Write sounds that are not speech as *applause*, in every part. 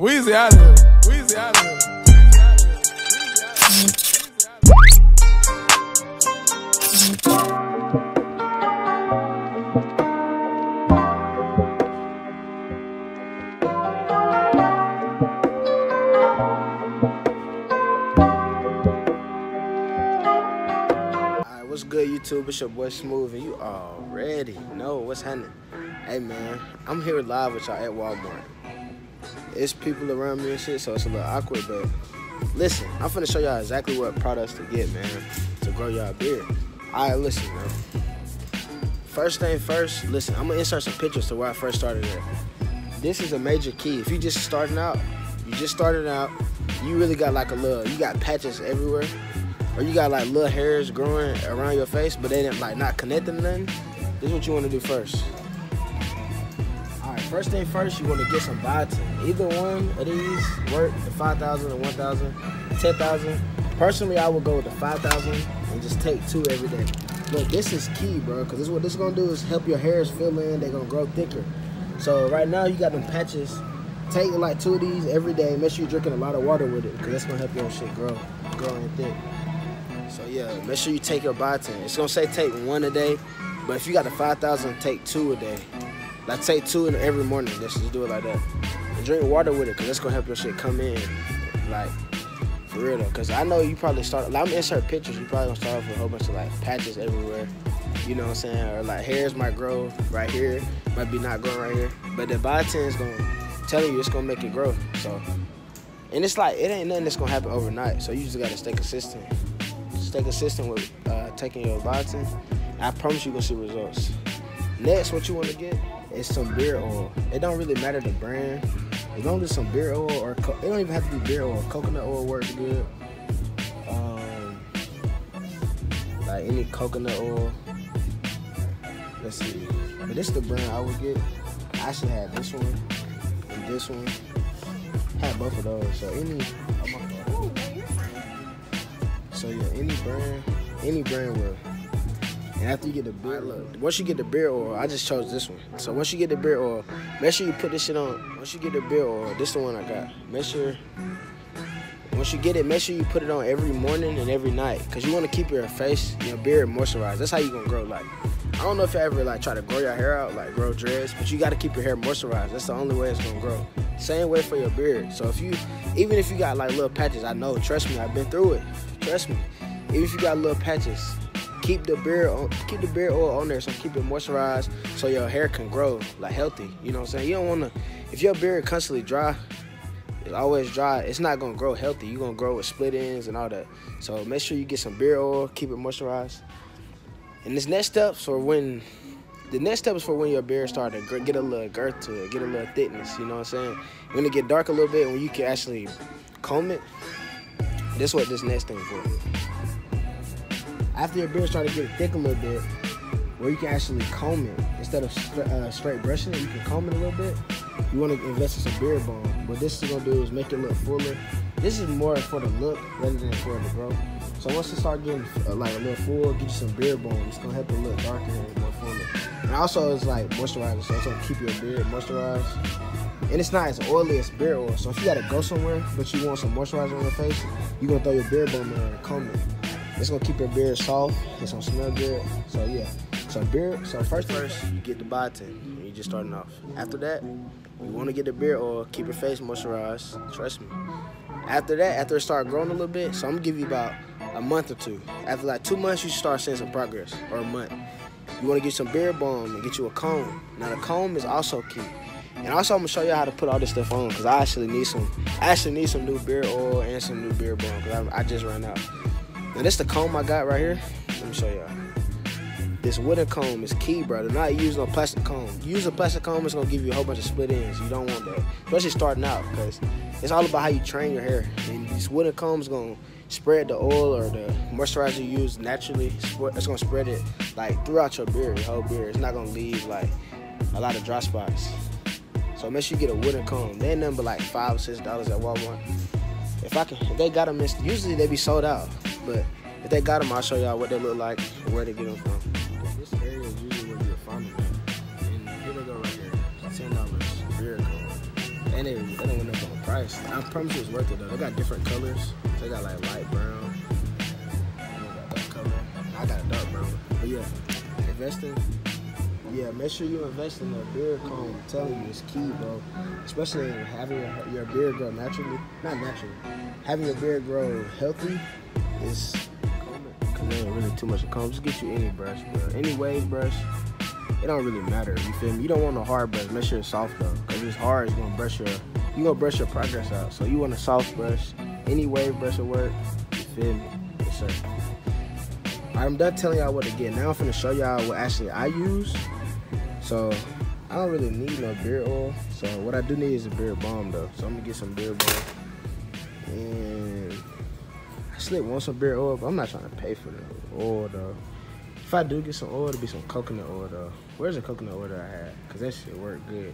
Weezy out of here. Weezy out of here. What's good, YouTube? It's your boy Smoove, and you already know what's happening. Hey, man, I'm here live with y'all at Walmart. It's people around me and shit, so it's a little awkward, but listen, I'm finna show y'all exactly what products to get, man, to grow y'all beard. Alright, listen, man. First thing first, listen, I'm gonna insert some pictures to where I first started at. This is a major key. If you just starting out, you just started out, you really got like a little, you got patches everywhere or you got like little hairs growing around your face, but they didn't like not connecting nothing. This is what you want to do first. First thing first, you want to get some biotin. Either one of these work, the 5,000 or 1,000, 10,000. Personally, I would go with the 5,000 and just take two every day. Look, this is key, bro, because this what this is gonna do is help your hairs fill in. They're gonna grow thicker. So right now you got them patches. Take like two of these every day. Make sure you're drinking a lot of water with it, because that's gonna help your shit grow, grow and thick. So yeah, make sure you take your biotin. It's gonna say take one a day, but if you got the 5,000, take two a day. Like take two in every morning. Let's just do it like that. And drink water with it, cause that's gonna help your shit come in. Like for real though, cause I know you probably start. Like, I'm insert pictures. You probably gonna start off with a whole bunch of like patches everywhere. You know what I'm saying? Or like hairs might grow right here, might be not growing right here. But the biotin is gonna tell you it's gonna make it grow. So, and it's like it ain't nothing that's gonna happen overnight. So you just gotta stay consistent stay consistent with uh, taking your biotin. I promise you gonna see results. Next, what you want to get is some beard oil. It don't really matter the brand. As long as some beard oil or co- it don't even have to be beard oil. Coconut oil works good. Um, like any coconut oil. Let's see. But this is the brand I would get. I should have this one and this one. Have both of those. So any. So yeah, any brand, any brand will. And after you get the beard, once you get the beard oil, I just chose this one. So once you get the beard oil, make sure you put this shit on. Once you get the beard oil, this is the one I got. Make sure, once you get it, make sure you put it on every morning and every night. Cause you want to keep your face, your beard moisturized. That's how you gonna grow. Like, I don't know if you ever like try to grow your hair out, like grow dreads, but you gotta keep your hair moisturized. That's the only way it's gonna grow. Same way for your beard. So if you, even if you got like little patches, I know, trust me, I've been through it. Trust me. Even if you got little patches, keep the beard on, keep the beard oil on there, so keep it moisturized, so your hair can grow like healthy. You know what I'm saying? You don't wanna, if your beard constantly dry, it's always dry. It's not gonna grow healthy. You're gonna grow with split ends and all that. So make sure you get some beard oil, keep it moisturized. And this next step for when the next step is for when your beard start to get a little girth to it, get a little thickness. You know what I'm saying? When it get dark a little bit, when you can actually comb it. This is what this next thing for. After your beard start to get thick a little bit, where you can actually comb it instead of stra- uh, straight brushing it, you can comb it a little bit. You want to invest in some beard balm. What this is gonna do is make it look fuller. This is more for the look rather than for the growth. So once it start getting uh, like a little full, get you some beard balm. It's gonna help it look darker and more fuller. And also it's like moisturizer, so it's gonna keep your beard moisturized. And it's not as oily as beard oil. So if you gotta go somewhere, but you want some moisturizer on your face, you're gonna throw your beard balm in and comb it. It's gonna keep your beard soft. It's gonna smell good. So yeah. So beard. So first, first you get the biotin. when You just starting off. After that, you want to get the beard oil. Keep your face moisturized. Trust me. After that, after it start growing a little bit, so I'm gonna give you about a month or two. After like two months, you start seeing some progress, or a month. You want to get some beard balm and get you a comb. Now the comb is also key. And also I'm gonna show you how to put all this stuff on because I actually need some. I actually need some new beard oil and some new beard balm because I, I just ran out. Now this the comb I got right here. Let me show y'all. This wooden comb is key, bro. Do not use no plastic comb. Use a plastic comb, it's gonna give you a whole bunch of split ends. You don't want that, especially starting out, because it's all about how you train your hair. And this wooden comb is gonna spread the oil or the moisturizer you use naturally. It's gonna spread it like throughout your beard, your whole beard. It's not gonna leave like a lot of dry spots. So make sure you get a wooden comb. They ain't nothing like five or six dollars at Walmart. If I can, if they got them, usually they be sold out. But if they got them, I'll show y'all what they look like and where to get them from. This area is usually where you'll find them. And here they go right here. Ten dollars comb. And they, they don't went up on the price. I promise you it's worth it though. They got different colors. They got like light brown. That color. I got a dark brown. But yeah, investing. Yeah, make sure you invest in a beard comb. I'm telling you, it's key, bro. Especially having your, your beard grow naturally. Not naturally. Having your beard grow healthy is Cause there ain't really too much to comb. Just get you any brush, bro. Any wave brush. It don't really matter. You feel me? You don't want a hard brush. Make sure it's soft though. Cause it's hard, it's gonna brush your you gonna brush your progress out. So you want a soft brush. Any wave brush will work. You feel me? Yes, sir. I'm done telling y'all what to get. Now I'm finna show y'all what actually I use. So I don't really need no beard oil. So what I do need is a beard balm though. So I'm gonna get some beard balm. And Slip want some beard oil, but I'm not trying to pay for the oil though. If I do get some oil, it'll be some coconut oil though. Where's the coconut oil that I had? Cause that shit work good.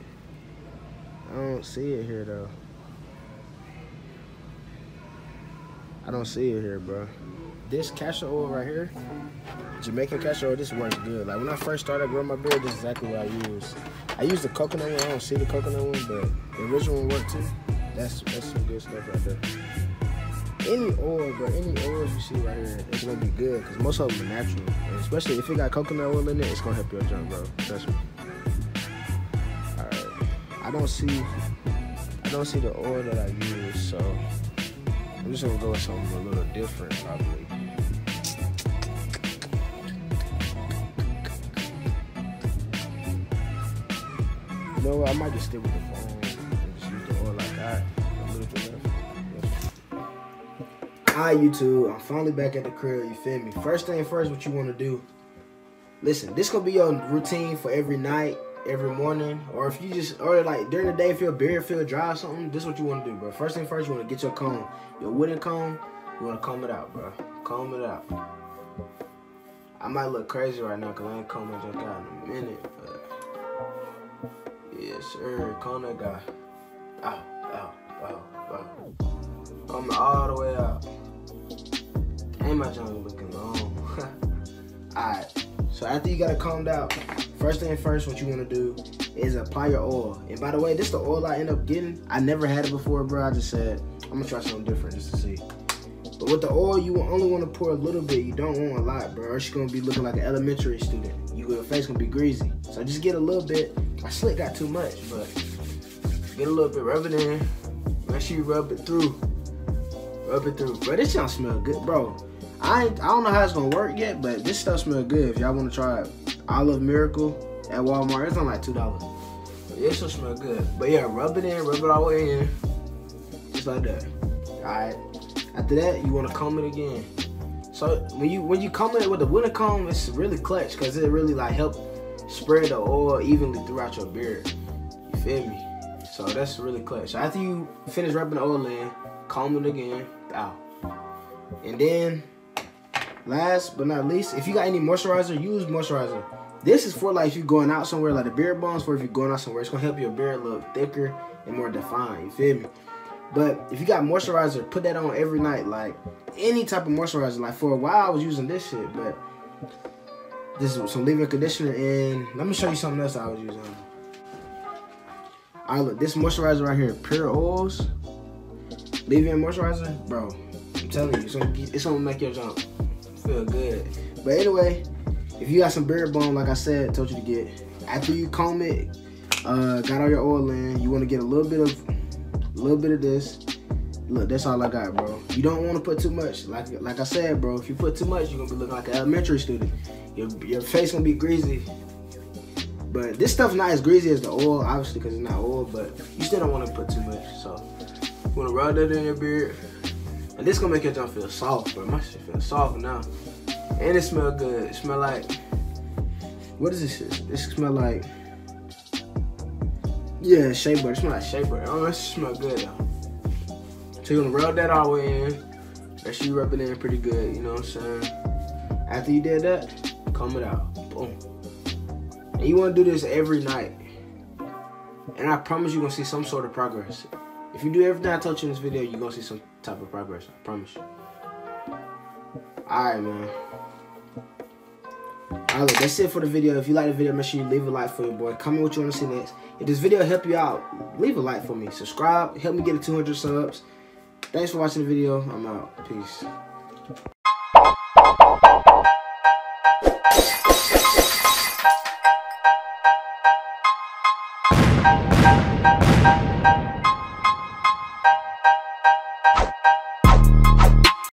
I don't see it here though. I don't see it here, bro. This castor oil right here, Jamaican castor oil, this works good. Like when I first started growing my beard, this is exactly what I use. I use the coconut one. I don't see the coconut one, but the original one worked too. That's that's some good stuff right there. Any oil, bro, any oils you see right here, it's gonna be good because most of them are natural. And especially if it got coconut oil in it, it's gonna help your junk, bro. Trust me. All right, I don't see, I don't see the oil that I use, so I'm just gonna go with something a little different, probably. You know what? I might just stick with the Hi YouTube, I'm finally back at the crib, you feel me? First thing first, what you wanna do, listen, this gonna be your routine for every night, every morning, or if you just, or like during the day, if your beard feel dry or something, this is what you wanna do, bro. First thing first, you wanna get your comb, your wooden comb, you wanna comb it out, bro. Comb it out. I might look crazy right now because I ain't my junk out in a minute, but yes, sir, comb that guy. Out, out, out, out. Comb all the way out. Ain't my junk looking long. *laughs* Alright, so after you got it combed out, first thing first, what you want to do is apply your oil. And by the way, this is the oil I end up getting. I never had it before, bro. I just said, I'm going to try something different just to see. But with the oil, you only want to pour a little bit. You don't want a lot, bro. Or she's going to be looking like an elementary student. You, your face to be greasy. So just get a little bit. My slick got too much, but get a little bit, rub it in. Make sure you rub it through. Rub it through. Bro, this junk smell good, bro. I ain't, I don't know how it's gonna work yet, but this stuff smell good. If y'all wanna try it, Olive Miracle at Walmart, it's on like two dollars. It should smell good. But yeah, rub it in, rub it all the way in, just like that. All right. After that, you wanna comb it again. So when you when you comb it with the winter comb, it's really clutch because it really like help spread the oil evenly throughout your beard. You feel me? So that's really clutch. So after you finish rubbing the oil in, comb it again, out. And then last but not least, if you got any moisturizer, use moisturizer. This is for like if you're going out somewhere, like the beard balms for if you're going out somewhere. It's gonna help your beard look thicker and more defined. You feel me? But if you got moisturizer, put that on every night. Like any type of moisturizer. Like for a while, I was using this shit, but this is some leave-in conditioner. And let me show you something else I was using. Right, look, this moisturizer right here, Pure Oils, leave-in moisturizer, bro. I'm telling you, it's gonna, it's gonna make your jump feel good. But anyway, if you got some beard bone, like I said, told you to get, after you comb it, uh, got all your oil in, you want to get a little bit of, a little bit of this. Look, that's all I got, bro. You don't want to put too much. Like, like I said, bro, if you put too much, you're gonna be looking like an elementary student. Your, your face gonna be greasy. But this stuff's not as greasy as the oil, obviously, because it's not oil. But you still don't want to put too much. So, you want to rub that in your beard. And this gonna make your junk feel soft, bro. My shit feel soft now. And it smell good. It smell like, what is this shit? This smell like, yeah, shea butter. It smell like shea butter. Oh, it smell good though. So you're gonna rub that all in. Make sure you rub it in pretty good, you know what I'm saying? After you did that, comb it out. Boom. And you wanna do this every night. And I promise you're gonna see some sort of progress. If you do everything I told you in this video, you're gonna see some type of progress. I promise you. Alright, man. Alright, look, that's it for the video. If you like the video, make sure you leave a like for your boy. Comment what you want to see next. If this video help you out, leave a like for me. Subscribe. Help me get to 200 subs. Thanks for watching the video. I'm out. Peace.